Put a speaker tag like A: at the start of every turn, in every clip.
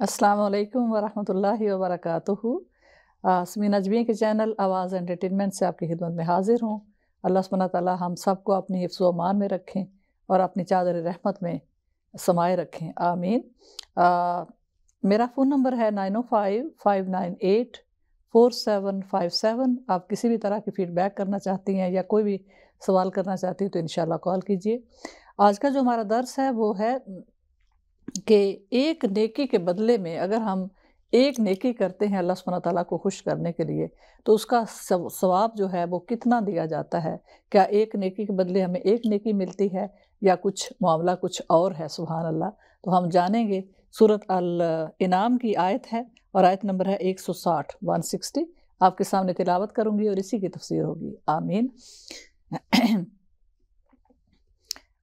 A: अस्सलाम वालेकुम वरहमतुल्लाहि वबरकातुहू समीन अजमी के चैनल आवाज़ एंटरटेनमेंट से आपकी खिदमत में हाजिर हूँ अल्लाह सुबहाना ताला हम सबको अपनी हिफ्ज़ अमान में रखें और अपनी चादर रहमत में समाये रखें आमीन आ, मेरा फ़ोन नंबर है nine O five five nine eight four seven five seven आप किसी भी तरह की फ़ीडबैक करना चाहती हैं या कोई भी सवाल करना चाहती हैं तो इन कॉल कीजिए आज का जो हमारा दर्स है वो है कि एक नेकी के बदले में अगर हम एक नेकी करते हैं अल्लाह सुबहाना ताला को खुश करने के लिए तो उसका सवाब जो है वो कितना दिया जाता है? क्या एक नेकी के बदले हमें एक नेकी मिलती है या कुछ मामला कुछ और है? सुबहान अल्लाह तो हम जानेंगे, सूरत अल इनाम की आयत है और आयत नंबर है 160 160 आपके सामने तिलावत करूँगी और इसी की तफसीर होगी। आमीन।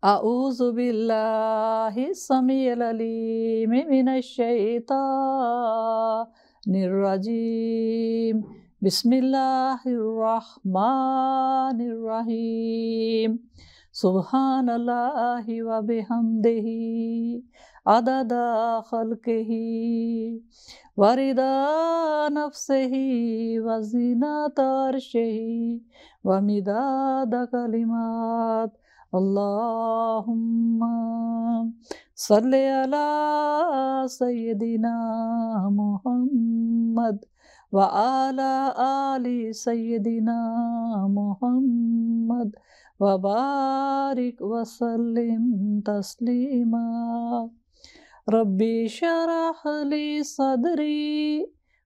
A: आऊज़बिल्लिमिनशैताजीम बिस्मिल्लाहिर्रहमानिर्रहीम सुबहान अल्लाह व बिहमदिही अदद खल्किही वरिदा नफ्सिही वजीना तारशही वमिदाद कलिमात अल्लाहुम्मा सल्ले अला सय्यदिना मोहम्मद व आला आली सय्यदिना मोहम्मद व बारिक वसलिम तस्लीमा। रब्बी शरह सदरी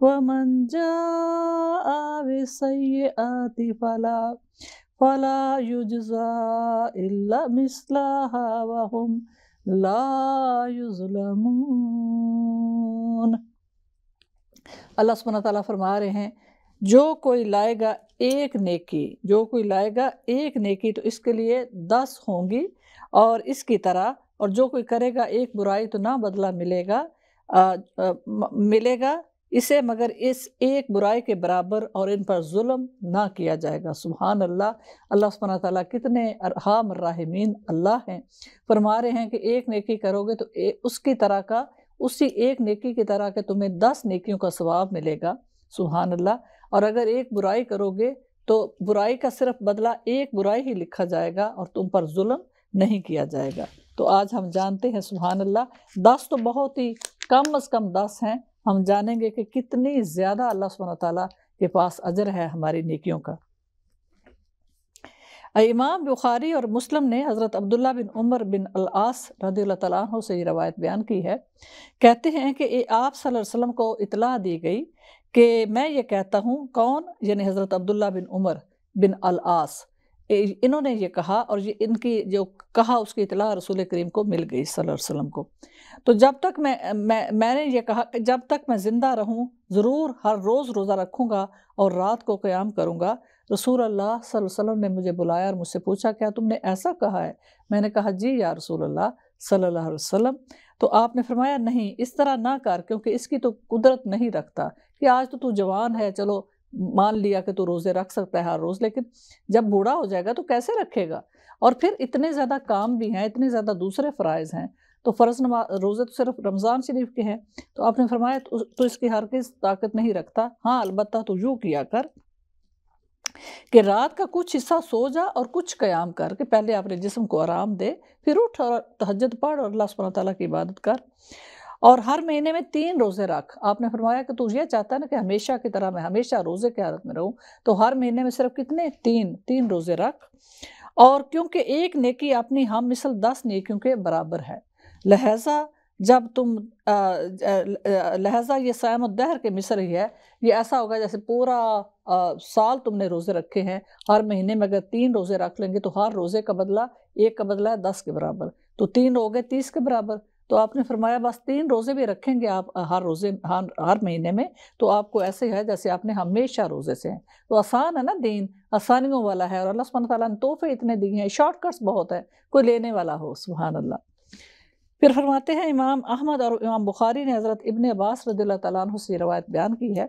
A: वमन जाअ बिसय्यिअति फला फला युजजा इल्ला मिसलाहा वहुम ला युज़लमून। अल्लाह सुब्हानहू ताला फरमा रहे हैं जो कोई लाएगा एक नेकी जो कोई लाएगा एक नेकी तो इसके लिए दस होंगी और इसकी तरह और जो कोई करेगा एक बुराई तो ना बदला मिलेगा आ, आ, मिलेगा इसे मगर इस एक बुराई के बराबर और इन पर जुल्म ना किया जाएगा। सुबहान अल्लाह अल्लाह सुबहाना ताला कितने अरहाम राहमीन अल्लाह हैं। फरमा रहे हैं कि एक नेकी करोगे तो ए, उसकी तरह का उसी एक नेकी की तरह के तुम्हें दस नेकियों का स्वाब मिलेगा। सुबहान अल्लाह और अगर एक बुराई करोगे तो बुराई का सिर्फ़ बदला एक बुराई ही लिखा जाएगा और तुम पर जुल्म नहीं किया जाएगा। तो आज हम जानते हैं सुबहान अल्लाह दस तो बहुत ही कम अज़ कम दस हैं। हम जानेंगे कि कितनी ज़्यादा अल्लाह सुबहान ताला के पास अजर है हमारी नेकियों का। इमाम बुखारी और मुस्लिम ने हज़रत Abdullah bin Umar bin Al As रदी तु से ये रवायत बयान की है। कहते हैं कि आप वसल्लम को इतला दी गई कि मैं ये कहता हूँ, कौन? यानी हज़रत Abdullah bin Umar bin Al As इन्होंने ये कहा और ये इनकी जो कहा, उसकी इतला रसूल करीम को मिल गई वसल्लम को। तो जब तक मैं मैं, मैंने ये कहा कि जब तक मैं ज़िंदा रहूँ, ज़रूर हर रोज़ रोज़ा रखूँगा और रात को क़याम करूँगा। रसूल अल्लाह वसल्लम ने मुझे बुलाया और मुझसे पूछा, क्या तुमने ऐसा कहा है? मैंने कहा, जी या रसूल अल्लाह सल्लल्लाहु अलैहि वसल्लम। तो आपने फरमाया, नहीं, इस तरह ना कर, क्योंकि इसकी तो कुदरत नहीं रखता कि आज तो तू जवान है, चलो मान लिया कि तू रोज़े रख सकता है हर रोज़ लेकिन जब बूढ़ा हो जाएगा तो कैसे रखेगा? और फिर इतने ज़्यादा काम भी हैं इतने ज़्यादा दूसरे फ़रज़ हैं तो फ़र्ज़ नमा रोज़े तो सिर्फ़ रमज़ान शरीफ के हैं तो आपने फरमाया तो, तो इसकी हर किस ताकत नहीं रखता। हाँ अलबत् तो यूँ किया कर कि रात का कुछ हिस्सा सो जा और कुछ क़याम कर कि पहले अपने जिसम को आराम दे फिर उठ और तहजद पढ़ और अल्लाह सुबहान ताला की इबादत कर। और हर महीने में तीन रोज़े रख। आपने फरमाया कि तू ये चाहता है ना कि हमेशा की तरह मैं हमेशा रोज़े की हालत में रहूँ तो हर महीने में सिर्फ़ कितने? तीन तीन रोज़े रख। और क्योंकि एक नेकी अपनी हम मिसल दस नेकियों के बराबर है। लहजा जब तुम लहजा ये सैम दहर के मिसर ही है ये ऐसा होगा जैसे पूरा आ, साल तुमने रोज़े रखे हैं हर महीने में अगर तीन रोज़े रख लेंगे तो हर रोज़े का बदला एक का बदला है दस के बराबर। तो तीन हो गए तीस के बराबर। तो आपने फरमाया, बस तीन रोज़े भी रखेंगे आप हर रोज़े, हर हर महीने में तो आपको ऐसे है जैसे आपने हमेशा रोज़े से हैं। तो आसान है ना दीन? आसानियों वाला है और अल्लाह सुबहान ताला ने तोहफे इतने दिए हैं, शॉर्टकट्स बहुत है, कोई लेने वाला हो सुबहान अल्लाह फिर फरमाते हैं, इमाम अहमद और इमाम बुखारी ने हज़रत इबन अब्बास रदी तु से रवायत बयान की है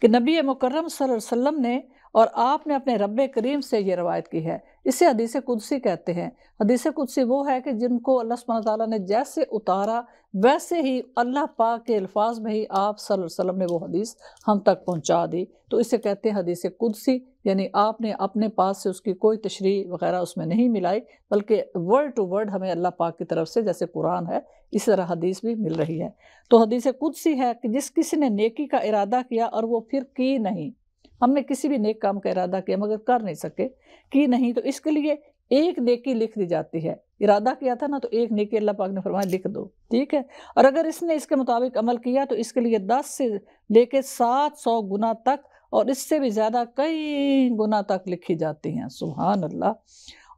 A: कि नबी मुकर्रम वसल्लम ने और आपने अपने रब करीम से ये रवायत की है। इसे हदीस कुदसी कहते हैं। हदीस कुदसी वो है कि जिनको अल्लाह सुबहान ताला ने जैसे उतारा, वैसे ही अल्लाह पाक के अल्फाज में ही आप वसल्लम ने वो हदीस हम तक पहुँचा दी। तो इसे कहते हैं हदीस कुदसी, यानी आपने अपने पास से उसकी कोई तशरी वगैरह उसमें नहीं मिलाई, बल्कि वर्ड टू वर्ड हमें अल्लाह पाक की तरफ़ से जैसे कुरान है, इसी तरह हदीस भी मिल रही है। तो हदीस कुदसी है कि जिस किसी ने नेकी का इरादा किया और वो फिर की नहीं। हमने किसी भी नेक काम का इरादा किया, मगर कर नहीं सके। कि नहीं तो इसके लिए एक नेकी लिख दी जाती है। इरादा किया था ना तो एक नेकी अल्लाह पाक ने फरमाया, लिख दो। ठीक है? और अगर इसने इसके मुताबिक अमल किया तो इसके लिए दस से लेके सात सौ गुना तक और इससे भी ज़्यादा कई गुना तक लिखी जाती हैं। सुबहान अल्लाह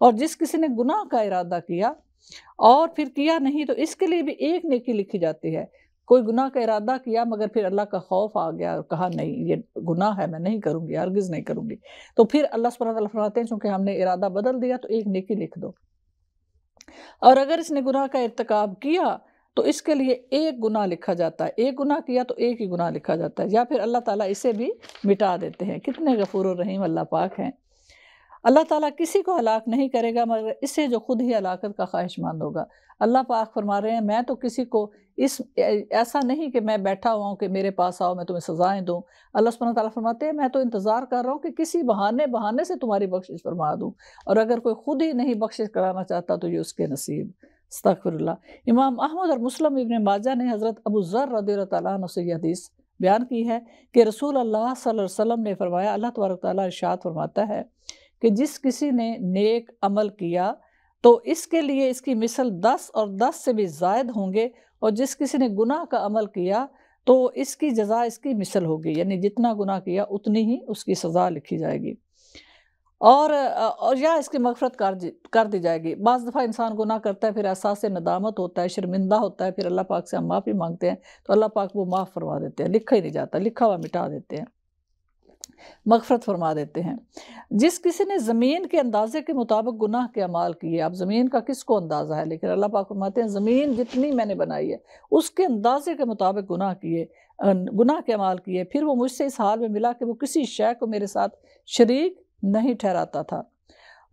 A: और जिस किसी ने गुनाह का इरादा किया और फिर किया नहीं तो इसके लिए भी एक नेकी लिखी जाती है। कोई गुनाह का इरादा किया, मगर फिर अल्लाह का खौफ आ गया और कहा, नहीं, ये गुनाह है, मैं नहीं करूँगी अर्गिज़ नहीं करूँगी। तो फिर अल्लाह सुबह फरमाते हैं, चूँकि हमने इरादा बदल दिया तो एक नेकी लिख दो। और अगर इसने गुनाह का इरतकब किया तो इसके लिए एक गुनाह लिखा जाता है। एक गुनाह किया तो एक ही गुनाह लिखा जाता है। या फिर अल्लाह ताला इसे भी मिटा देते हैं। कितने गफूर रहीम अल्लाह पाक हैं। अल्लाह ताला किसी को हलाक नहीं करेगा, मगर इससे जो खुद ही हलाकत का ख्वाहिशमंद होगा। अल्लाह पाक फरमा रहे हैं, मैं तो किसी को इस ऐसा नहीं कि मैं बैठा हुआ हूँ कि मेरे पास आओ, मैं तुम्हें सज़ाएँ दूँ। अल्लाह सुबहान ताला फरमाते हैं, मैं तो इंतज़ार कर रहा हूँ कि किसी बहाने बहाने से तुम्हारी बख्शिश फरमा दूँ। और अगर कोई खुद ही नहीं बख्शिश कराना चाहता तो ये उसके नसीब। स्तफ़रल्ला इमाम अहमद और मुस्लिम इबन माजा ने हज़रत अबू ज़र रदी तन से यह हदीस बयान की है कि रसूल अल्लाह वसल्लम ने फरमाया, अल्लाह तबारक ताली फरमाता है कि जिस किसी ने नेक अमल किया तो इसके लिए इसकी मिसल दस और दस से भी जायद होंगे और जिस किसी ने गुनाह का अमल किया तो इसकी जजा, इसकी मिसल होगी। यानी जितना गुनाह किया, उतनी ही उसकी सज़ा लिखी जाएगी। और और या इसकी मगफरत कर कर दी जाएगी। बाज़ दफ़ा इंसान गुनाह करता है, फिर एहसास नदामत होता है, शर्मिंदा होता है, फिर अल्लाह पाक से हम माफ़ी मांगते हैं तो अल्लाह पाक वो माफ़ फरमा देते हैं, लिखा ही नहीं जाता, लिखा हुआ मिटा देते हैं। मगफरत फरमा देते हैं। जिस किसी ने ज़मीन के अंदाजे के मुताबिक गुनाह के अमाल किए अब ज़मीन का किसको अंदाज़ा है? लेकिन अल्लाह पाक फरमाते हैं, ज़मीन जितनी मैंने बनाई है, उसके अंदाजे के मुताबिक गुनाह किए गुनाह के अमाल किए, फिर वो मुझसे इस हाल में मिला कि वो किसी शय को मेरे साथ शरीक नहीं ठहराता था।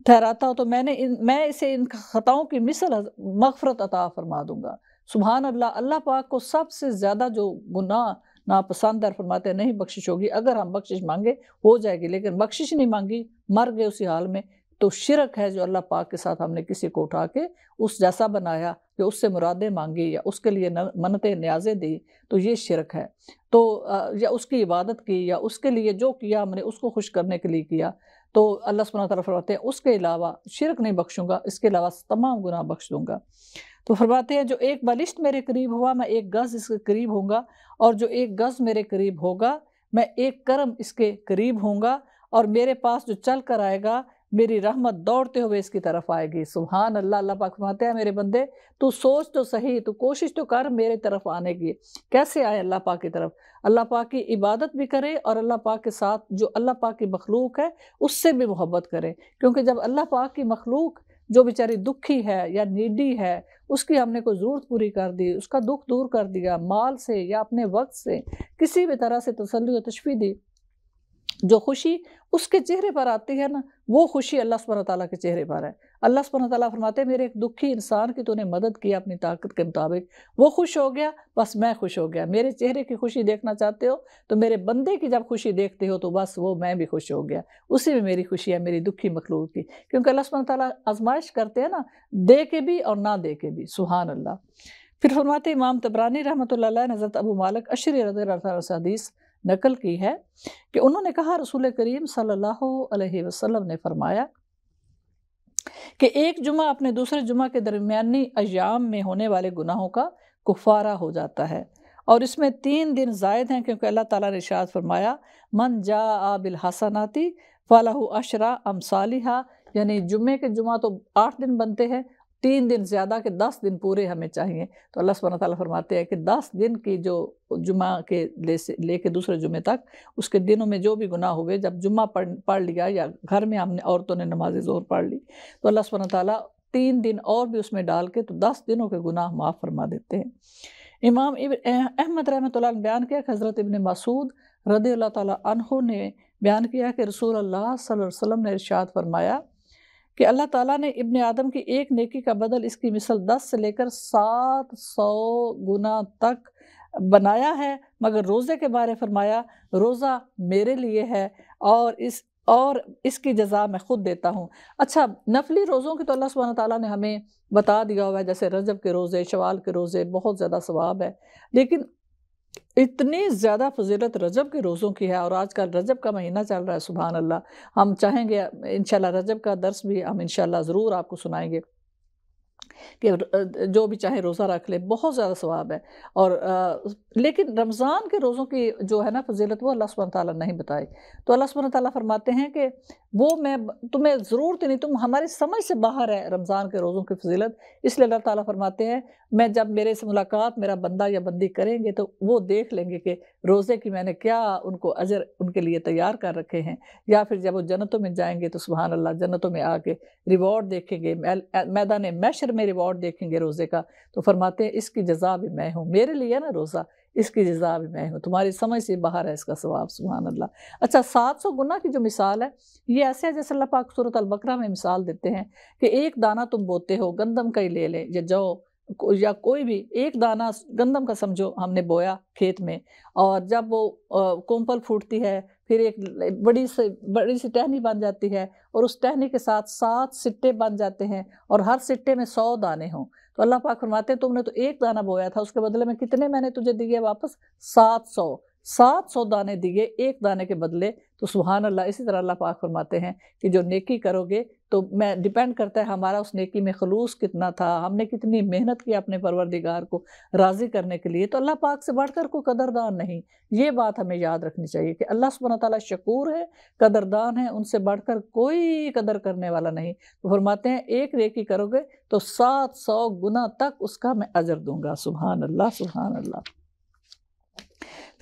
A: ठहराता हो तो मैंने इन, मैं इसे इन ख़ताओं की मिसल मगफरत अता फरमा दूँगा। सुबहान अल्लाह अल्लाह पाक को सबसे ज़्यादा जो गुनाह नापसंद है फरमाते नहीं बख्शिश होगी। अगर हम बख्शिश मांगे, हो जाएगी, लेकिन बख्शिश नहीं मांगी, मर गए उसी हाल में तो शिरक है जो अल्लाह पाक के साथ हमने किसी को उठा के उस जैसा बनाया कि उससे मुरादें मांगी या उसके लिए मनतें न्याजें दी तो ये शिरक है। तो या उसकी इबादत की या उसके लिए जो किया हमने, उसको खुश करने के लिए किया तो अल्लाह सुबहाना तरफ़ फरमाते हैं, उसके अलावा शिरक नहीं बख्शूँगा, इसके अलावा तमाम गुनाह बख्श दूँगा। तो फरमाते हैं, जो एक बलिश्त मेरे करीब हुआ, मैं एक गज़ इसके करीब होऊँगा, और जो एक गज़ मेरे करीब होगा, मैं एक करम इसके करीब होऊँगा, और मेरे पास जो चल कर आएगा, मेरी रहमत दौड़ते हुए इसकी तरफ़ आएगी। सुबहान अल्लाह अल्लाह पाक फरमाते हैं, मेरे बंदे, तू सोच तो सही, तू कोशिश तो कर मेरे तरफ़ आने की। कैसे आए अल्लाह पाक की तरफ़? अल्लाह पाक की इबादत भी करे, और अल्लाह पाक के साथ जो अल्लाह पाक की मखलूक है, उससे भी मोहब्बत करे। क्योंकि जब अल्लाह पाक की मखलूक जो बेचारी दुखी है या नीडी है, उसकी हमने कोई ज़रूरत पूरी कर दी, उसका दुख दूर कर दिया, माल से या अपने वक्त से, किसी भी तरह से तसली तशफी दी, जो खुशी उसके चेहरे पर आती है ना, वो खुशी अल्लाह सुबह ताली के चेहरे पर है। अल्लाह सुबह ताली फरमाते हैं, मेरे एक दुखी इंसान की तूने मदद की अपनी ताकत के मुताबिक। वो खुश हो गया, बस मैं खुश हो गया। मेरे चेहरे की खुशी देखना चाहते हो तो मेरे बंदे की जब खुशी देखते हो तो बस वो मैं भी खुश हो गया। उसी में मेरी खुशी है, मेरी दुखी मखलूक की। क्योंकि अल्लाह सुबह ताली आजमाइश करते हैं ना, दे के भी और ना दे के भी। सुहान अल्लाह। फिर फरमाते इमाम तबरानी रहमत नज़रत अबू मालिक अशर हदीस नकल की है कि उन्होंने कहा, रसूल करीम सल्लल्लाहु अलैहि वसल्लम ने फरमाया कि एक जुमा अपने दूसरे जुमा के दरमियानी अयाम में होने वाले गुनाहों का कुफारा हो जाता है और इसमें तीन दिन जायद हैं क्योंकि अल्लाह ताला ने शाद फरमाया, मन जा बिल हसनाती, फ़लाह अशरा अमसालिहा यानी जुम्मे के जुमा तो आठ दिन बनते हैं तीन दिन ज़्यादा के दस दिन पूरे हमें चाहिए। तो अल्लाह सुबहाना ताला फरमाते हैं कि दस दिन की जो जुमा के ले से, लेके दूसरे जुमे तक, उसके दिनों में जो भी गुनाह हुए, जब जुम्मा पढ़ पढ़ लिया या घर में हमने औरतों ने नमाज़ ज़ोर पढ़ ली तो अल्लाह सुबहाना ताला तीन दिन और भी उसमें डाल के तो दस दिनों के गुनाह माफ़ फरमा देते हैं। इमाम अहमद रहमत ने बयान किया कि हज़रत इबन मसूद रदी अल्लाह तहों ने बयान किया कि रसूल अल्लाह वसल्लम ने इरशाद फरमाया कि अल्लाह ताला ने इब्ने आदम की एक नेकी का बदल इसकी मिसल दस से लेकर सात सौ गुना तक बनाया है, मगर रोज़े के बारे फरमाया, रोज़ा मेरे लिए है और इस, और इसकी जजा मैं खुद देता हूँ। अच्छा नफली रोज़ों की तो अल्लाह सुबहाना ताला ने हमें बता दिया हुआ है, जैसे रजब के रोज़े, शवाल के रोज़े, बहुत ज़्यादा सवाब है। लेकिन इतनी ज़्यादा फजीलत रजब के रोज़ों की है और आज आजकल रजब का महीना चल रहा है सुबह अल्लाह। हम चाहेंगे इन रजब का दर्स भी हम इन ज़रूर आपको सुनाएँगे। कि जो भी चाहे रोज़ा रख ले बहुत ज़्यादा सवाब है। और आ, लेकिन रमज़ान के रोज़ों की जो है ना फजीलत वो अल्लाह सुबह ताली नहीं बताई तो अल्लाह सुबह ताली फरमाते हैं कि वो मैं तुम्हें ज़रूरत नहीं तुम हमारी समझ से बाहर है रमज़ान के रोज़ों की फजीलत। इसलिए अल्लाह ताला फरमाते हैं मैं जब मेरे से मुलाकात मेरा बंदा या बंदी करेंगे तो वो देख लेंगे कि रोज़े की मैंने क्या उनको अजर उनके लिए तैयार कर रखे हैं। या फिर जब वो जन्नतों में जाएँगे तो सुबह अल्लाह जन्नतों में आके रिवॉर्ड देखेंगे मैदान मैशर में रिवॉर्ड देखेंगे रोज़े का तो फरमाते हैं, इसकी जजा भी मैं हूँ। मेरे लिए ना रोज़ा, इसकी जजा भी मैं हूँ। तुम्हारी समझ से बाहर है इसका सवाब सुबहान अल्लाह अच्छा सात सौ गुना की जो मिसाल है, ये ऐसे है जैसे अल्लाह पाक सूरत अलबकरा में मिसाल देते हैं कि एक दाना तुम बोते हो, गंदम का ही ले लें, या जाओ या कोई भी, एक दाना गंदम का समझो हमने बोया खेत में, और जब वो कोम्पल फूटती है, फिर एक बड़ी से, बड़ी सी टहनी बन जाती है, और उस टहनी के साथ सात सिट्टे बन जाते हैं, और हर सिट्टे में सौ दाने हों। तो अल्लाह पाक फरमाते हैं, तुमने तो एक दाना बोया था, उसके बदले में कितने मैंने तुझे दिए वापस? सात सौ। सात सौ दाने दिए एक दाने के बदले। तो सुबहान अल्लाह इसी तरह अल्लाह पाक फरमाते हैं कि जो नेकी करोगे तो मैं डिपेंड करता है हमारा उस नेकी में खलूस कितना था, हमने कितनी मेहनत की अपने परवरदिगार को राज़ी करने के लिए। तो अल्लाह पाक से बढ़कर कोई कदरदान नहीं। ये बात हमें याद रखनी चाहिए कि अल्लाह सुबह ताली शकूर है, कदरदान है, उनसे बढ़कर कोई कदर करने वाला नहीं। तो फरमाते हैं, एक नेकी करोगे तो सात सौ गुना तक उसका मैं अजर दूँगा। सुबहान अल्लाह सुबहान अल्लाह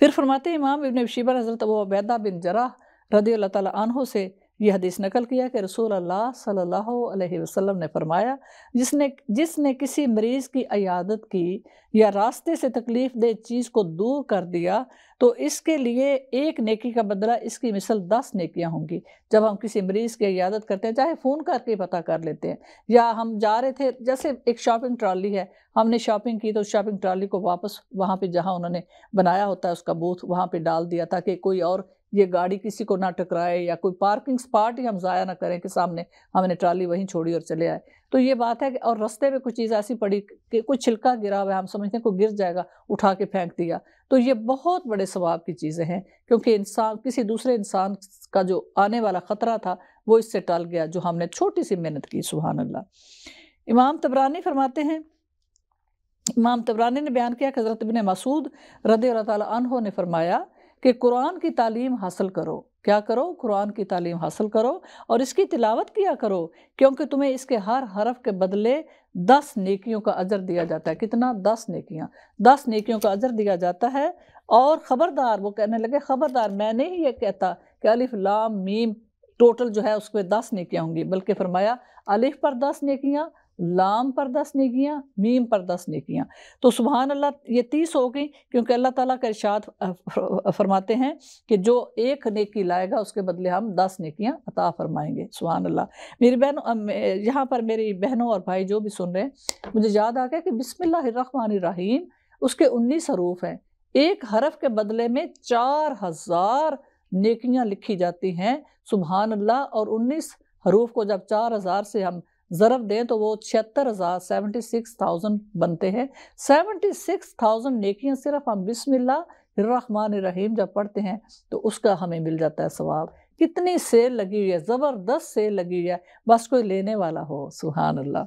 A: फिर फरमाते इमाम इबन शिबर हज़रत अबू अबैदा बिन जरा रदी अल्लाह तहों से यह हदीस नकल किया कि रसूल अल्लाह सल्लल्लाहु अलैहि वसल्लम ने फरमाया, जिसने जिसने किसी मरीज़ की अयादत की या रास्ते से तकलीफ़ दे चीज़ को दूर कर दिया तो इसके लिए एक नेकी का बदला इसकी मिसल दस नेकियाँ होंगी। जब हम किसी मरीज़ की अयादत करते हैं, चाहे फ़ोन करके पता कर लेते हैं, या हम जा रहे थे, जैसे एक शॉपिंग ट्रॉली है, हमने शॉपिंग की तो उस शॉपिंग ट्रॉली को वापस वहाँ पर जहाँ उन्होंने बनाया होता है, उसका बूथ वहाँ पर डाल दिया ताकि कोई और ये गाड़ी किसी को ना टकराए या कोई पार्किंग स्पॉट ही हम ज़ाया ना करें कि सामने हमने ट्राली वहीं छोड़ी और चले आए। तो ये बात है कि और रास्ते में कुछ चीज़ ऐसी पड़ी कि कुछ छिलका गिरा हुआ है, हम समझते हैं कोई गिर जाएगा, उठा के फेंक दिया। तो ये बहुत बड़े स्वभाव की चीज़ें हैं, क्योंकि इंसान, किसी दूसरे इंसान का जो आने वाला ख़तरा था, वो इससे टल गया, जो हमने छोटी सी मेहनत की सुबहान अल्लाह इमाम तबरानी फरमाते हैं, इमाम तबरानी ने बयान किया कि हज़रत बिन मसूद रदी अल्लाह ने फरमाया कि कुरान की तालीम हासिल करो। क्या करो? कुरान की तालीम हासिल करो और इसकी तिलावत किया करो, क्योंकि तुम्हें इसके हर हरफ के बदले दस नेकियों का अजर दिया जाता है। कितना? दस नेकियाँ। दस नेकियों का अजर दिया जाता है और ख़बरदार, वो कहने लगे, ख़बरदार, मैंने ही ये कहता कि अलिफ, लाम, मीम, टोटल जो है उसमें दस नेकियाँ होंगी। बल्कि फरमाया, अलिफ पर दस नेकियाँ लाम पर दस नेकियाँ, मीम पर दस नेकियाँ। तो सुबहान अल्लाह ये तीस हो गई, क्योंकि अल्लाह ताला का इरशाद फरमाते हैं कि जो एक नेकी लाएगा, उसके बदले हम दस नेकियाँ अता फरमाएँगे। सुबहान अल्लाह मेरी बहन यहाँ पर मेरी बहनों और भाई जो भी सुन रहे हैं, मुझे याद आ गया कि बिसमीम उसके उन्नीस हरूफ हैं। एक हरफ के बदले में चार हज़ार नेकियाँ लिखी जाती हैं सुबहान अल्लाह और उन्नीस हरूफ को जब चार हज़ार से हम ज़रब दें तो वो छिहत्तर हज़ार सेवेंटी सिक्स थाउज़ेंड बनते हैं। सेवेंटी सिक्स थाउज़ेंड नेकियाँ सिर्फ़ हम बिस्मिल्लाहमान रहीम जब पढ़ते हैं तो उसका हमें मिल जाता है सवाब। कितनी सेल लगी हुई है, ज़बरदस्त सेल लगी हुई है, बस कोई लेने वाला हो सुहान अल्लाह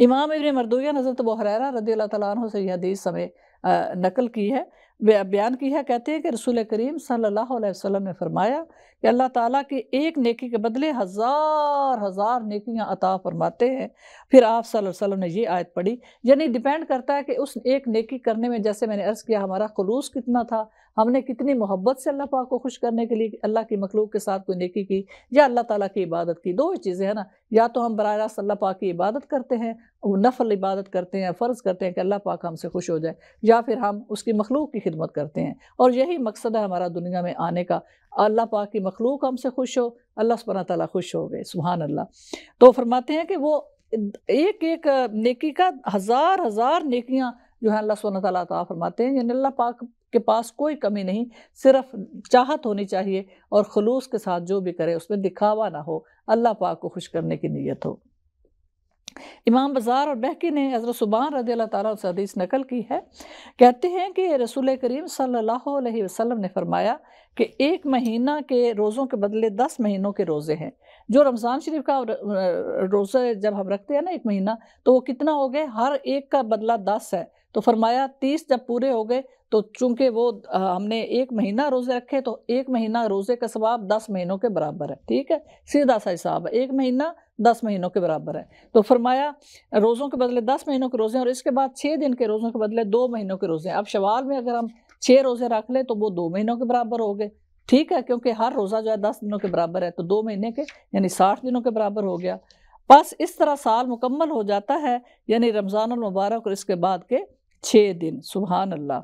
A: इमाम इबन मरदूया नज़रत बहरा रदी अल्लाह तु से यह हदीस समय नकल की है। बयान की है कहते हैं कि रसूल करीम सल्लल्लाहु अलैहि वसल्लम ने फरमाया कि अल्लाह ताला के एक नेकी के बदले हज़ार हज़ार नेकियाँ अता फरमाते हैं। फिर आप सल्लल्लाहु अलैहि वसल्लम ने ये आयत पढ़ी, यानी डिपेंड करता है कि उस एक नेकी करने में जैसे मैंने अर्ज़ किया हमारा खलूस कितना था हमने कितनी मोहब्बत से अल्लाह पाक को खुश करने के लिए अल्लाह की मखलूक के साथ कोई नेकी की या अल्लाह ताला की इबादत की। दो ही चीज़ें हैं ना। या तो हम बर रास्त अल्लाह पाक की इबादत करते हैं, वो नफल इबादत करते हैं, फ़र्ज़ करते हैं कि अल्लाह पाक हमसे खुश हो जाए, या फिर हम उसकी मखलूक की खिदमत करते हैं। और यही मकसद है हमारा दुनिया में आने का। अल्लाह पाक की मखलूक हमसे खुश हो, अल्लाह सुबहाना ताला खुश हो गए सुबहान अल्लाह तो फरमाते हैं कि वो एक एक नेकी का हज़ार हज़ार नेकियाँ जो है अल्लाह सुबहाना ताला फरमाते हैं, यानी अल्लाह पाक के पास कोई कमी नहीं, सिर्फ़ चाहत होनी चाहिए और खलूस के साथ जो भी करे, उसमें दिखावा ना हो, अल्लाह पाक को खुश करने की नीयत हो। इमाम बाज़ार और बहकी ने हज़रत सुबान रदी अल्लाह से हदीस नकल की है। कहते हैं कि रसूल करीम सल्लल्लाहु अलैहि वसल्लम ने फरमाया कि एक महीना के रोज़ों के बदले दस महीनों के रोज़े हैं। जो रमज़ान शरीफ का रोज़ा जब हम रखते हैं ना एक महीना तो वो कितना हो गए हर एक का बदला दस है। तो फरमाया, तीस जब पूरे हो गए तो चूँकि वो हमने एक महीना रोज़े रखे तो एक महीना रोज़े का सवाब दस महीनों के बराबर है, ठीक है? सीधा सा हिसाब है, एक महीना दस महीनों के बराबर है। तो फरमाया, रोज़ों के बदले दस महीनों के रोज़े और इसके बाद छः दिन के रोज़ों के बदले दो महीनों के रोज़े अब शवाल में अगर हम छः रोज़े रख लें तो वो दो महीनों के बराबर हो गए, ठीक है? क्योंकि हर रोज़ा जो है दस दिनों के बराबर है तो दो महीने के, यानी साठ दिनों के बराबर हो गया। बस इस तरह साल मुकम्मल हो जाता है, यानी रमज़ान मुबारक, और इसके बाद के छः दिन सुबहान अल्लाह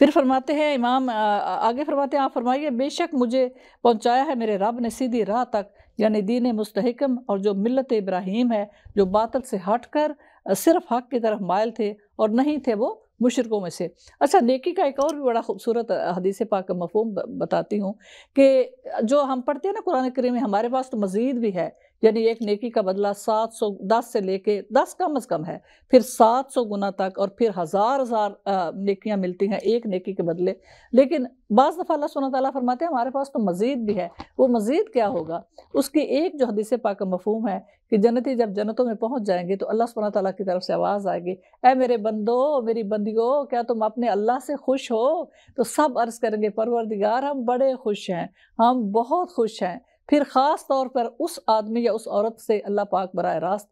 A: फिर फरमाते हैं, इमाम आगे फरमाते हैं, आप फरमाइए, बेशक मुझे पहुँचाया है मेरे रब ने सीधी राह तक, यानी दीन मुस्तकम और जो मिलत इब्राहिम है, जो बातल से हट कर सिर्फ़ हक की तरफ़ मायल थे और नहीं थे वो मुशरकों में से। अच्छा नेकी का एक और भी बड़ा खूबसूरत हदीस पाक का मफहम बताती हूँ कि जो हम पढ़ते हैं ना कुरान करीम में, हमारे पास तो मज़ीद भी है यानी एक नेकी का बदला सात सौ दस से लेके दस कम अज़ कम है। फिर सात सौ गुना तक और फिर हज़ार हज़ार नेकियाँ मिलती हैं एक नेकी के बदले। लेकिन बाज़ दफ़ा अल्लाह सुना ताला फरमाते हैं, हमारे पास तो मज़ीद भी है। वो मज़ीद क्या होगा? उसकी एक जो हदीस पाक का है कि जन्नती जब जन्नतों में पहुँच जाएँगे तो अल्लाह सुना ताला की तरफ़ से आवाज़ आएगी ए मेरे बंदो, मेरी बंदियो, क्या तुम अपने अल्लाह से खुश हो? तो सब अर्ज़ करेंगे, परवरदिगार, हम बड़े खुश हैं, हम बहुत खुश हैं। फिर ख़ास तौर पर उस आदमी या उस औरत से अल्लाह पाक बर रास्त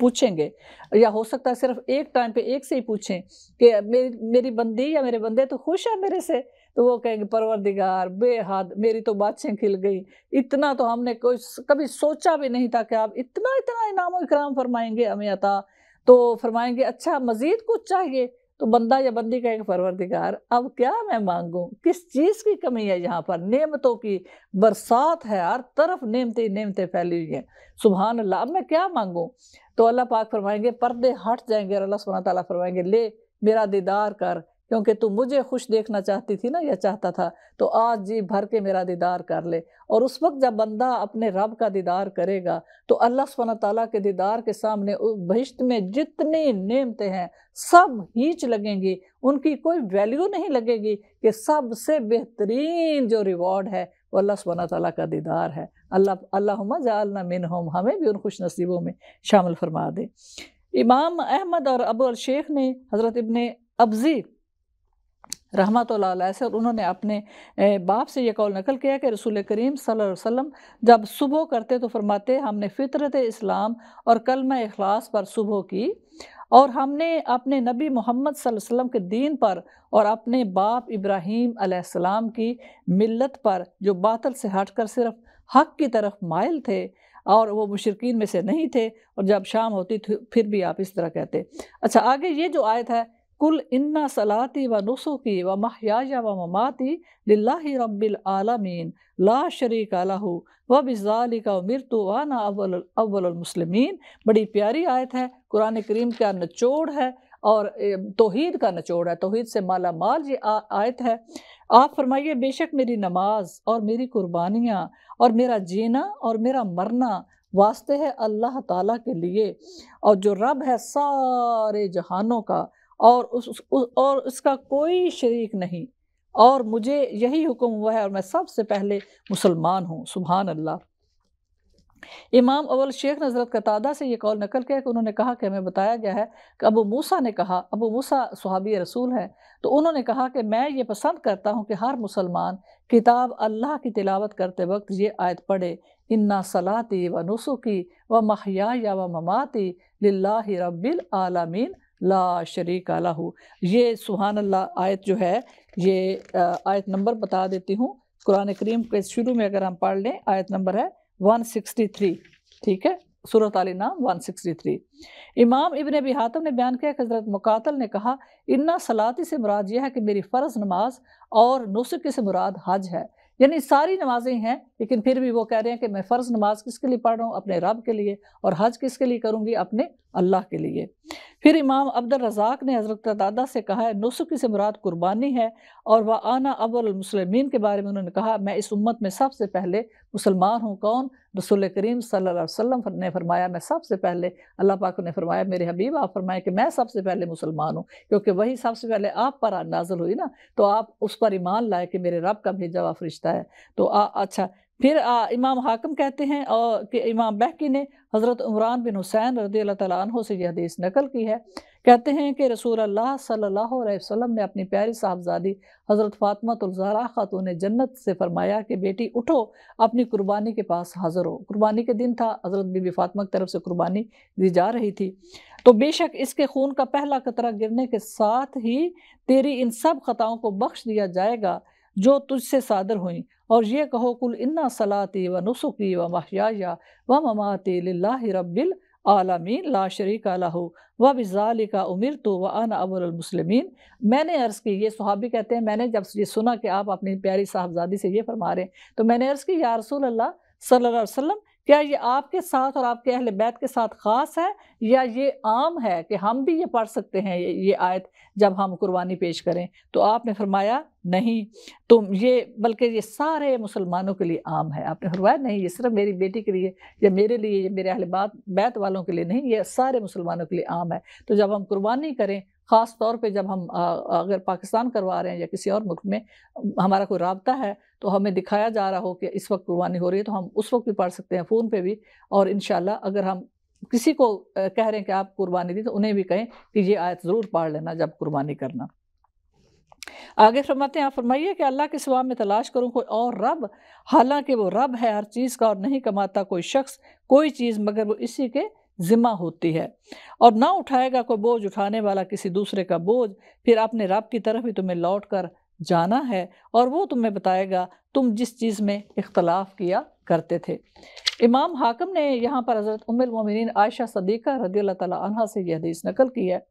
A: पूछेंगे। या हो सकता है सिर्फ़ एक टाइम पे एक से ही पूछें कि मेरी मेरी बंदी या मेरे बंदे तो खुश है मेरे से? तो वो कहेंगे, परवरदिगार, बेहद, मेरी तो बादशें खिल गई। इतना तो हमने कोई कभी सोचा भी नहीं था कि आप इतना इतना इनाम इकराम फरमाएँगे हमें अता। तो फरमाएँगे अच्छा मज़ीद कुछ चाहिए? तो बंदा या बंदी का एक परवरदिगार, अब क्या मैं मांगू? किस चीज़ की कमी है यहाँ पर? नेमतों की बरसात है, हर तरफ़ नेमते नेमते फैली हुई हैं। सुबह अल्लाह अब मैं क्या मांगू? तो अल्लाह पाक फरमाएँगे, पर्दे हट जाएँगे और अल्लाह सुबह तला फरमाएँगे, ले मेरा दीदार कर क्योंकि तू मुझे खुश देखना चाहती थी ना, या चाहता था तो आज जी भर के मेरा दीदार कर ले। और उस वक्त जब बंदा अपने रब का दीदार करेगा तो अल्लाह सुबहाना ताला के दीदार के सामने उस बहिश्त में जितनी नेमतें हैं, सब हीच लगेंगी। उनकी कोई वैल्यू नहीं लगेगी कि सबसे बेहतरीन जो रिवॉर्ड है, वो अल्लाह सुबहाना ताला का दीदार है। अल्लाह अल्लाह जालना मिन हम हमें भी उन खुश नसीबों में शामिल फरमा दे। इमाम अहमद और अबू शेख ने हज़रत इबन अबजी रहमत से और उन्होंने अपने बाप से यह कौल नकल किया कि रसूल करीम वसल्लम जब सुबह करते तो फरमाते, हमने फितरत इस्लाम और कलमा अखलास पर सुबह की और हमने अपने नबी मोहम्मद वसल्लम के दीन पर और अपने बाप इब्राहीम अलैहिस्सलाम की मिल्लत पर, जो बातल से हटकर सिर्फ़ हक की तरफ़ मायल थे और वो मुशरकिन में से नहीं थे और जब शाम होती थी, फिर भी आप इस तरह कहते। अच्छा आगे ये जो आयत है कुल इन्ना सलाती व नुसुकी व महया व ममाती रब्बिल आलमीन, ला शरीक लहू व बिज़ालिका मृत्यु वाना अव्वल अव्वल मुस्लिमीन। बड़ी प्यारी आयत है। कुरान करीम का निचोड़ है और तोहीद का निचोड़ है। तोहीद से माला माल ये आयत है। आप फरमाइए, बेशक मेरी नमाज़ और मेरी कुर्बानियाँ और मेरा जीना और मेरा मरना वास्ते है अल्लाह ताला के लिए और जो रब है सारे जहानों का और उस, उस उस और उसका कोई शरीक नहीं। और मुझे यही हुक्म हुआ है और मैं सबसे पहले मुसलमान हूँ सुबहान अल्लाह इमाम अवल शेख ने हज़रत कतादा से ये कौल नकल किया कि उन्होंने कहा कि हमें बताया गया है कि अबू मूसा ने कहा अबू मूसा सुहाबी रसूल है तो उन्होंने कहा कि मैं ये पसंद करता हूँ कि हर मुसलमान किताब अल्लाह की तिलावत करते वक्त ये आयत पढ़े इन्ना सलाती व नुसुकी व महया या व ममाती ला रब्बिल आलमीन ला शरीक लहू ये सुहान अल्लाह आयत जो है, ये आयत नंबर बता देती हूँ। कुरान करीम के शुरू में अगर हम पढ़ लें, आयत नंबर है 163 ठीक है? सूरत आली नाम 163 इमाम इबन अबी हातम ने बयान किया कि हज़रत मुकातल ने कहा, इन्ना सलाती से मुराद यह है कि मेरी फ़र्ज़ नमाज़ और नुस्खे से मुराद हज है। यानी सारी नमाजें हैं लेकिन फिर भी वो कह रहे हैं कि मैं फ़र्ज़ नमाज़ किसके लिए पढ़ रहा हूँ? अपने रब के लिए और हज किसके लिए करूँगी? अपने अल्लाह के लिए। फिर इमाम अब्दुल रज़ाक ने हज़रत दादा से कहा है नुस्खी से मुराद कुर्बानी है। और वह आना अव्वलमसलमिन के बारे में उन्होंने कहा मैं इस उम्मत में सबसे पहले मुसलमान हूँ। कौन? रसुल करीम अलैहि ने फरमाया मैं सबसे पहले अल्लाह पाक ने फरमाया मेरे हबीब आप फरमाए कि मैं सबसे पहले मुसलमान हूँ क्योंकि वही सबसे पहले आप पर नाजल हुई ना तो आप उस पर ईमान लाए कि मेरे रब का भेजा हुआ फरिश्ता है। तो आ, अच्छा फिर आ, इमाम हाकम कहते हैं और कि इमाम बहकी ने हज़रत उमरान बिन हुसैन रदी अल्लाह से यह हदीस नकल की है। कहते हैं कि रसूल अल्लाह सल्लल्लाहु अलैहि वसल्लम ने अपनी प्यारी साहबजादी हज़रत फ़ातिमा तुलज़ारा ख़ातून जन्नत से फरमाया कि बेटी उठो अपनी कुर्बानी के पास हाज़िर हो। कुर्बानी के दिन था हज़रत बीबी फ़ातिमा की तरफ़ से कुर्बानी दी जा रही थी। तो बेशक इसके खून का पहला कतरा गिरने के साथ ही तेरी इन सब ख़ताओं को बख्श दिया जाएगा जो तुझसे सादर हुई। और ये कहो, कुल इन्ना सलाती व नुसुकी व महया व ममाती ला रब्बिल आलमीन, ला शरीक लहू व बिज़ाली का उमिर तो व अन अबुलमसलमिन मैंने अर्ज़ की, ये सुहाबी कहते हैं, मैंने जब ये सुना कि आप अपनी प्यारी साहबजादी से ये फरमा रहे हैं तो मैंने अर्ज़ की, या रसूल अल्लाह अलैहि वसल्लम क्या ये आपके साथ और आपके अहल बैत के साथ ख़ास है या ये आम है कि हम भी ये पढ़ सकते हैं ये, ये आयत जब हम कुर्बानी पेश करें? तो आपने फरमाया नहीं। तुम ये बल्कि ये सारे मुसलमानों के लिए आम है। आपने फरमाया नहीं ये सिर्फ़ मेरी बेटी के लिए या मेरे लिए या मेरे अहल बात बैत वालों के लिए नहीं ये सारे मुसलमानों के लिए आम है। तो जब हम कुर्बानी करें ख़ास तौर पे जब हम अगर पाकिस्तान करवा रहे हैं या किसी और मुल्क में, हमारा कोई रबता है तो हमें दिखाया जा रहा हो कि इस वक्त कुर्बानी हो रही है तो हम उस वक्त भी पढ़ सकते हैं फ़ोन पे भी। और इन अगर हम किसी को कह रहे हैं कि आप कुर्बानी दी तो उन्हें भी कहें कि ये आयत ज़रूर पढ़ लेना जब कुर्बानी करना। आगे फरमाते हैं, आप फरमाइए कि अल्लाह के सिवा में तलाश करूँ, कोई और रब, हालाँकि वो रब है, हर चीज़ का और नहीं कमाता कोई शख्स, कोई चीज़, मगर वो इसी के ज़िम्मा होती है। और ना उठाएगा कोई बोझ, उठाने वाला किसी दूसरे का बोझ, फिर अपने रब की तरफ़ ही तुम्हें लौट कर जाना है और वो तुम्हें बताएगा, तुम जिस चीज़ में इख्तलाफ किया करते थे। इमाम हाकम ने यहाँ पर हज़रत उमिन आयशा सदीक़ा रदी अल्लाह से यह हदीस नकल की है।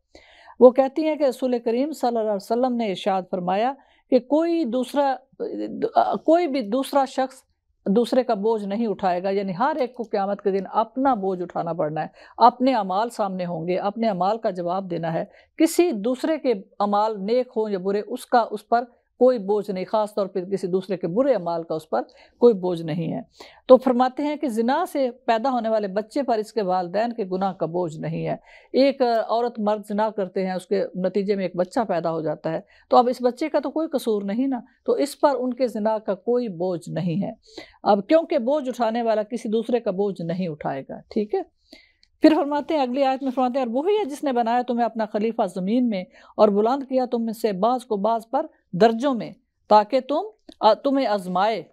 A: वो कहती हैं कि रसूल करीम सल्लल्लाहु अलैहि वसल्लम ने इरशाद फरमाया कि कोई दूसरा, कोई भी दूसरा शख्स दूसरे का बोझ नहीं उठाएगा। यानी हर एक को क्यामत के दिन अपना बोझ उठाना पड़ना है। अपने अमाल सामने होंगे, अपने अमाल का जवाब देना है। किसी दूसरे के अमाल नेक हों या बुरे, उसका, उस पर कोई बोझ नहीं ख़ास तौर पर किसी दूसरे के बुरे अमाल का उस पर कोई बोझ नहीं है। तो फरमाते हैं कि जिना से पैदा होने वाले बच्चे पर इसके वालदेन के गुनाह का बोझ नहीं है। एक औरत मर्द जिना करते हैं, उसके नतीजे में एक बच्चा पैदा हो जाता है तो अब इस बच्चे का तो कोई कसूर नहीं ना तो इस पर उनके जिना का कोई बोझ नहीं है। अब क्योंकि बोझ उठाने वाला किसी दूसरे का बोझ नहीं उठाएगा, ठीक है? फिर फरमाते हैं, अगली आयत में फरमाते हैं, और वही है जिसने बनाया तुम्हें अपना खलीफा ज़मीन में और बुलंद किया तुम से बाज को बाज पर दर्जों में, ताकि तुम तुम्हें आजमाए।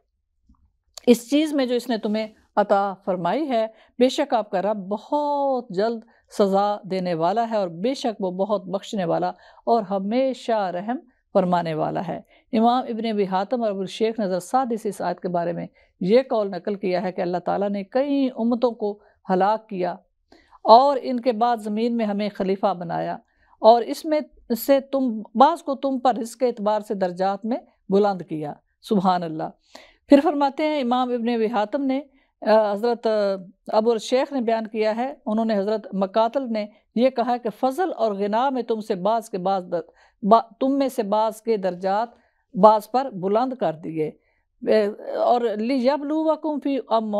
A: इस चीज़ में जो इसने तुम्हें अता फरमाई है, बेशक आपका रब बहुत जल्द सज़ा देने वाला है और बेशक वो बहुत बख्शने वाला और हमेशा रहम फरमाने वाला है। इमाम इबन अबी हातम और अबुल शेख नज़र साद इस आयत के बारे में ये कौल नकल किया है कि अल्लाह ताला ने कई उम्मतों को हलाक किया और इनके बाद ज़मीन में हमें खलीफा बनाया। और इसमें से तुम बास को तुम पर रिस्क एतबार से दर्जात में बुलंद किया। सुबहान अल्लाह फिर फरमाते हैं इमाम इबन विहातम ने हज़रत अबुल शेख ने बयान किया है। उन्होंने हज़रत मकातल ने यह कहा कि फ़ज़ल और गना में तुम से बाज़ के बाज बा, तुम में से बाज़ के दर्जात बाज़ पर बुलंद कर दिए। और लियबलूवकुम फ़ी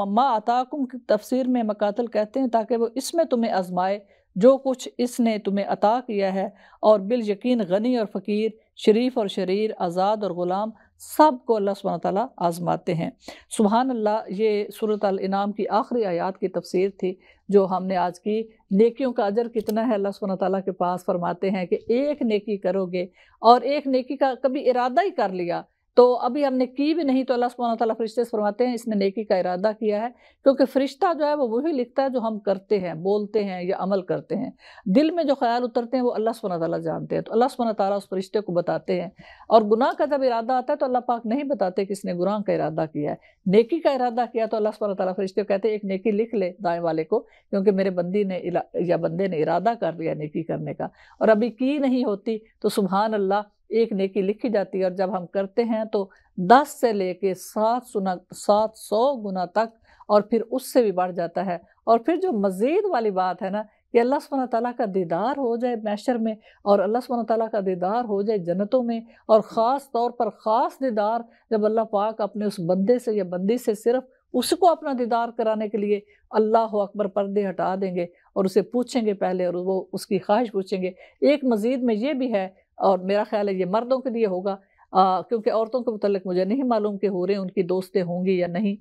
A: मा अताकुम की तफसीर में मकातल कहते हैं ताकि वो इसमें तुम्हें आजमाए, जो कुछ इसने तुम्हें अता किया है। और बिल यकीन गनी और फ़कीर, शरीफ और शरीर, आज़ाद और ग़ुलाम सबको अल्लाह सुबहान ताला आजमाते हैं। सुबहान अल्लाह ये सूरत इनाम की आखिरी आयात की तफसीर थी, जो हमने आज की। नेकियों का अजर कितना है, अल्लाह सुबहान ताला के पास फरमाते हैं कि एक नेकी करोगे, और एक नेकी का कभी इरादा ही कर लिया तो अभी हमने की भी नहीं तो अल्लाह सुबहाना ताला फरिश्ते फरमाते हैं, इसने नेकी का इरादा किया है, क्योंकि फ़रिश्ता जो है वो वही लिखता है जो हम करते हैं, बोलते हैं या अमल करते हैं। दिल में जो ख्याल उतरते हैं वो अल्लाह सुबहाना ताला जानते हैं। तो अल्लाह सुबहाना ताला उस फरिश्ते को बताते हैं और गुनाह का जब इरादा आता है तो अल्लाह पाक नहीं बताते कि इसने गुनाह का इरादा किया है। नेकी का इरादा किया तो अल्लाह सुबहाना ताला फरिश्ते कहते हैं, एक नेकी लिख ले दाएँ वाले को, क्योंकि मेरे बंदी ने या बंदे ने इरादा कर लिया नेकी करने का। और अभी की नहीं होती तो सुबहान अल्लाह एक नेकी लिखी जाती है और जब हम करते हैं तो दस से लेके सात सुना, सात सौ गुना तक और फिर उससे भी बढ़ जाता है। और फिर जो मज़ीद वाली बात है ना कि अल्लाह सुबहाना ताला का दीदार हो जाए मैशर में और अल्लाह सुबहाना ताला का दीदार हो जाए जन्नतों में और ख़ास तौर पर ख़ास दीदार जब अल्लाह पाक अपने उस बंदे से या बंदी से सिर्फ़ उसको अपना दीदार कराने के लिए अल्लाह अकबर पर्दे हटा देंगे और उसे पूछेंगे पहले और वो उसकी ख्वाहिश पूछेंगे। एक मज़ीद में ये भी है और मेरा ख्याल है ये मर्दों के लिए होगा। क्योंकि औरतों के मतलब मुझे नहीं मालूम कि हो रहे हैं उनकी दोस्तें होंगी या नहीं।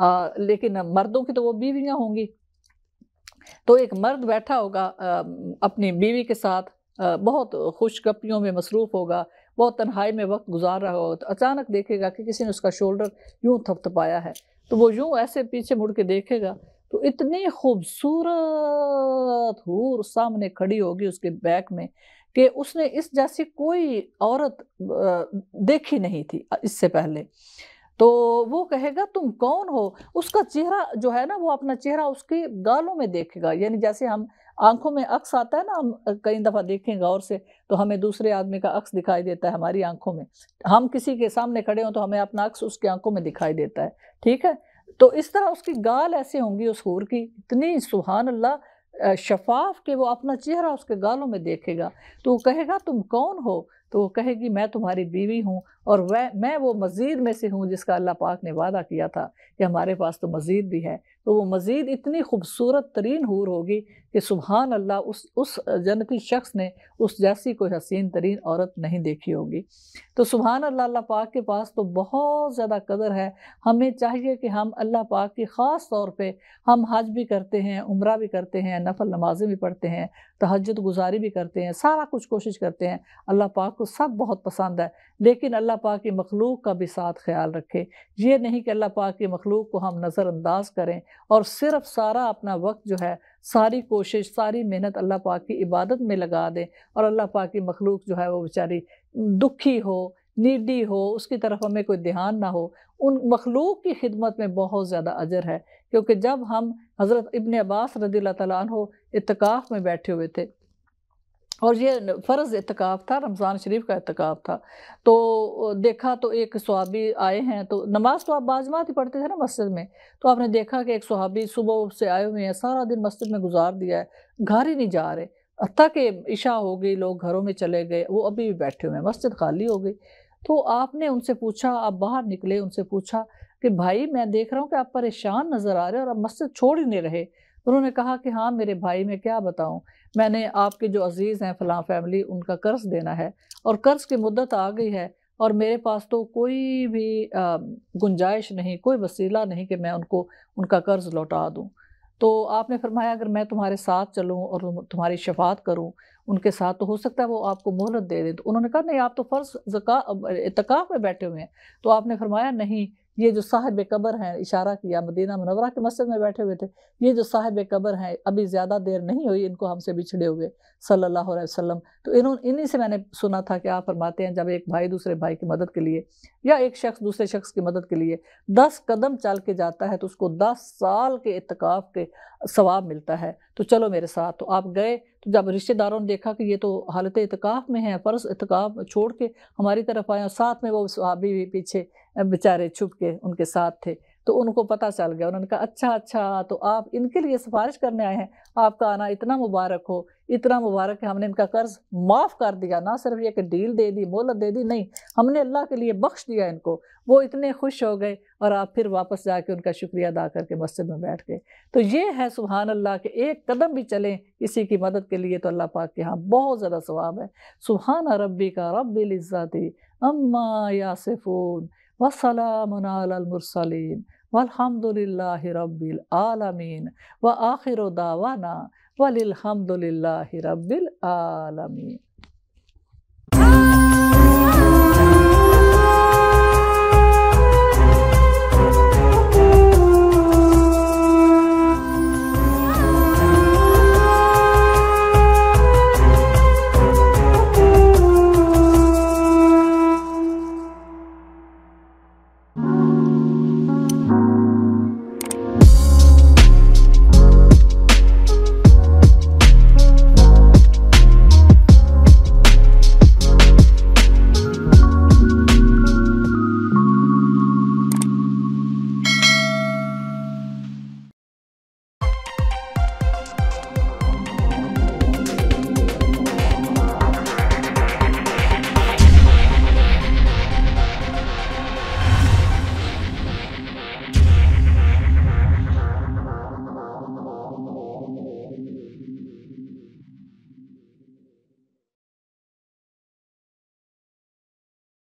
A: आ, लेकिन मर्दों की तो वो बीवियाँ होंगी। तो एक मर्द बैठा होगा आ, अपनी बीवी के साथ आ, बहुत खुशगपियों में मसरूफ़ होगा बहुत तन्हाई में वक्त गुजार रहा होगा तो अचानक देखेगा कि किसी ने उसका शोल्डर यूँ थपथपाया है। तो वो यूँ ऐसे पीछे मुड़ के देखेगा तो इतनी खूबसूरत हूर सामने खड़ी होगी उसके बैक में कि उसने इस जैसी कोई औरत देखी नहीं थी इससे पहले। तो वो कहेगा, तुम कौन हो? उसका चेहरा जो है ना, वो अपना चेहरा उसकी गालों में देखेगा। यानी जैसे हम आँखों में अक्स आता है ना, हम कई दफ़ा देखें गौर से तो हमें दूसरे आदमी का अक्स दिखाई देता है हमारी आँखों में। हम किसी के सामने खड़े हों तो हमें अपना अक्स उसकी आँखों में दिखाई देता है। ठीक है? तो इस तरह उसकी गाल ऐसे होंगी उस हूर की, इतनी सुहान अल्लाह शफाफ के वो अपना चेहरा उसके गालों में देखेगा तो वो कहेगा, तुम कौन हो? तो वो कहेगी, मैं तुम्हारी बीवी हूँ और वह मैं वो मज़ीद में से हूँ जिसका अल्लाह पाक ने वादा किया था कि हमारे पास तो मज़ीद भी है। तो वो मज़ीद इतनी खूबसूरत तरीन हूर होगी कि सुबहान अल्लाह उस उस जन्नती शख्स ने उस जैसी कोई हसीन तरीन औरत नहीं देखी होगी। तो सुबहान अल्लाह अल्लाह पाक के पास तो बहुत ज़्यादा कदर है। हमें चाहिए कि हम अल्लाह पाक की ख़ास तौर पे हम हज भी करते हैं, उम्र भी करते हैं, नफल नमाज़ें भी पढ़ते हैं तहजद गुजारी भी करते हैं, सारा कुछ कोशिश करते हैं। अल्लाह पाक को सब बहुत पसंद है। लेकिन अल्लाह पाक की मखलूक का भी साथ ख्याल रखे। ये नहीं कि अल्लाह पाक की मखलूक को हम नज़रअंदाज करें और सिर्फ़ सारा अपना वक्त जो है, सारी कोशिश, सारी मेहनत अल्लाह पाक की इबादत में लगा दें और अल्लाह पाक की मखलूक जो है वो बेचारी दुखी हो, नीडी हो, उसकी तरफ़ हमें कोई ध्यान ना हो, उन मखलूक की खिदमत में बहुत ज़्यादा अजर है। क्योंकि जब हम हज़रत इबन अब्बास रदी तु इतकाफ़ में बैठे हुए थे और ये फ़र्ज़ इतकाफ़ था, रमज़ान शरीफ का इतकाफ़ था। तो देखा तो एक सुहाबी आए हैं तो नमाज़ तो आप बाजमात ही पढ़ते थे ना मस्जिद में? तो आपने देखा कि एक सुहाबी सुबह से आए हुए हैं, सारा दिन मस्जिद में गुजार दिया है, घर ही नहीं जा रहे। हती कि इशा हो गई, लोग घरों में चले गए, वो अभी भी बैठे हुए हैं, मस्जिद खाली हो गई। तो आपने उनसे पूछा, आप बाहर निकले, उनसे पूछा कि, भाई, मैं देख रहा हूँ कि आप परेशान नज़र आ रहे हैं और आप मस्जिद छोड़ ही नहीं रहे। उन्होंने कहा कि हाँ मेरे भाई, मैं क्या बताऊँ? मैंने आपके जो अज़ीज़ हैं फ़लाँ फैमिली, उनका कर्ज़ देना है और कर्ज़ की मुद्दत आ गई है और मेरे पास तो कोई भी गुंजाइश नहीं, कोई वसीला नहीं कि मैं उनको, उनका कर्ज़ लौटा दूँ। तो आपने फरमाया, अगर मैं तुम्हारे साथ चलूँ और तुम्हारी शफात करूँ, उनके साथ तो हो सकता है वो आपको मोहलत दे दें। तो उन्होंने कहा, नहीं, आप तो फ़र्ज़ जका इतकाफ़ में बैठे हुए हैं। तो आपने फरमाया, नहीं ये जो साहिब कबर हैं, इशारा किया मदीना मनवरा के मस्जिद में बैठे हुए थे, ये जो साहिब कबर हैं, अभी ज़्यादा देर नहीं हुई, इनको हमसे बिछड़े हुए, सल्लल्लाहु अलैहि वसल्लम। तो इन्होंने इन्हीं से मैंने सुना था कि आप फरमाते हैं, जब एक भाई दूसरे भाई की मदद के लिए, या एक शख्स दूसरे शख्स की मदद के लिए दस कदम चल के जाता है तो उसको दस साल के इतकाफ़ के सवाब मिलता है। तो चलो मेरे साथ तो आप गए तो जब रिश्तेदारों ने देखा कि ये तो हालत इतकाफ़ में है, फ़र्ज़ इतकाफ़ छोड़ के हमारी तरफ़ आए और साथ में वो अभी भी पीछे बेचारे छुप के उनके साथ थे। तो उनको पता चल गया। उन्होंने कहा अच्छा अच्छा तो आप इनके लिए सिफारिश करने आए हैं। आपका आना इतना मुबारक हो, इतना मुबारक है, हमने इनका कर्ज माफ़ कर दिया। ना सिर्फ़ ये कि डील दे दी, मोहलत दे दी, नहीं, हमने अल्लाह के लिए बख्श दिया इनको। वो इतने खुश हो गए और आप फिर वापस जाके उनका शुक्रिया अदा करके मस्जिद में बैठ गए। तो ये है सुबहान अल्लाह के एक कदम भी चलें किसी की मदद के लिए तो अल्लाह पाक के यहाँ बहुत ज़्यादा स्वाब है। सुबहान रबी का रबिल इज़्ज़ती अम्मा यासिफून वसलामुन अलल मुरसलीन वल्हम्दुलिल्लाहि रब्बिल आलमीन व आखिर दावाना वलिल्हम्दुलिल्लाहि रब्बिल आलमीन